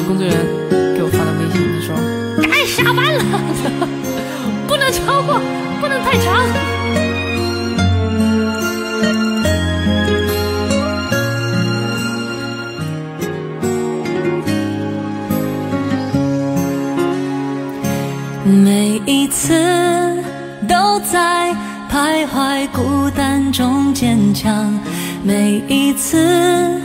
有工作人员给我发的微信，他说该下班了，不能超过，不能太长。每一次都在徘徊孤单中坚强，每一次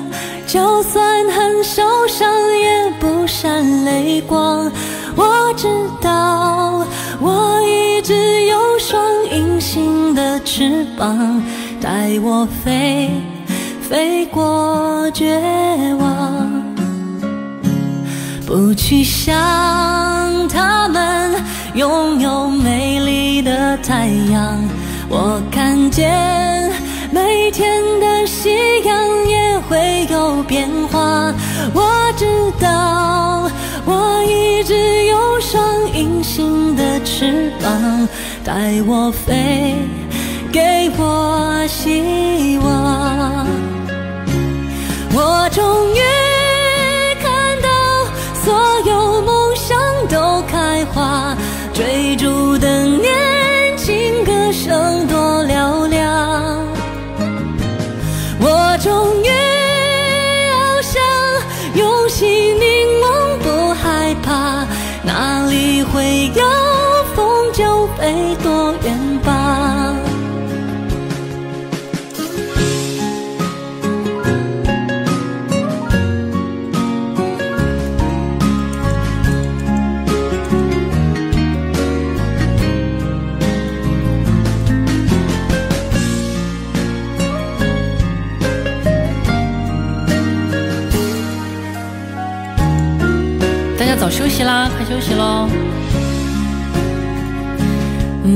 就算很受伤也不闪泪光。我知道我一直有双隐形的翅膀，带我飞，飞过绝望。不去想他们拥有美丽的太阳，我看见每天的夕阳变化。我知道我一直有双隐形的翅膀，带我飞，给我希望。我终于看到。所有梦想都开花，追逐的年轻歌声多嘹亮。我终哪里会有风就飞多远吧。早休息啦，快休息喽。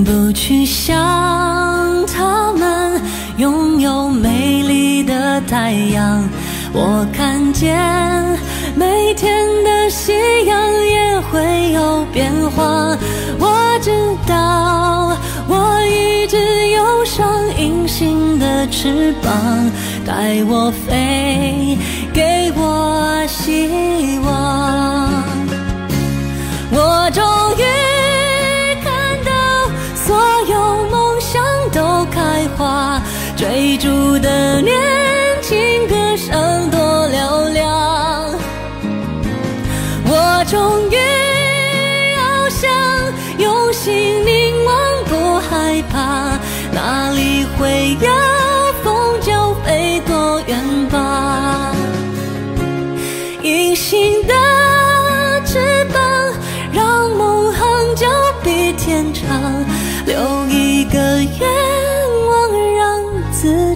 不去想他们拥有美丽的太阳，我看见每天的夕阳也会有变化。我知道我一直有双隐形的翅膀，带我飞，给我希望。追逐的年轻歌声多嘹亮。我终于翱翔，用心凝望，不害怕，哪里会有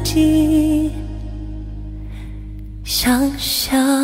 自己想象。